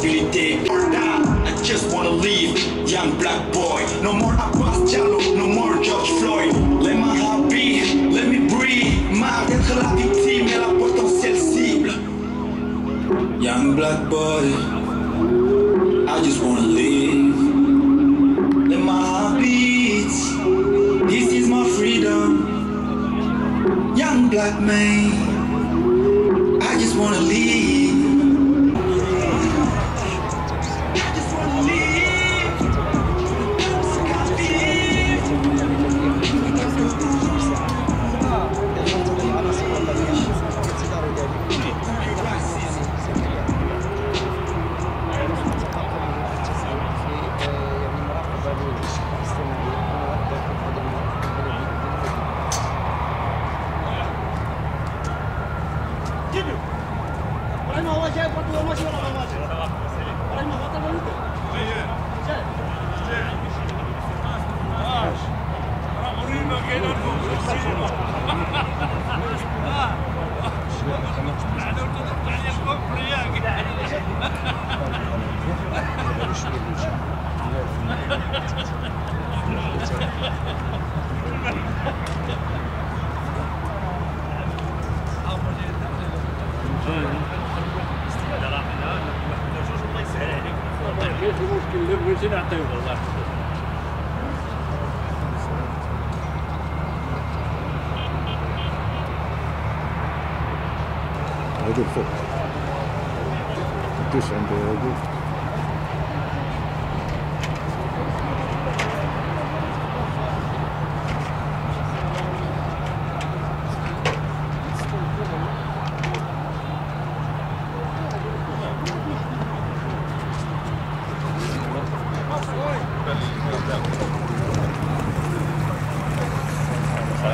I just wanna leave, young black boy. No more Abbas Jallo, no more George Floyd. Let my heart beat, let me breathe. Marre d'être la victime et la potentielle cible. Young black boy, I just wanna live. Let my heart beat, this is my freedom. Young black man, I just wanna live. رحمه هو جاي برضه ماشي ولا ما ماشي رحمه الله طلع منكم شايف لقيت المشكل اللي بغيتي نعطيه الله يحفظك هادو الفوق عند هادو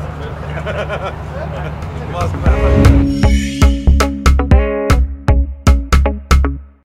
Gracias.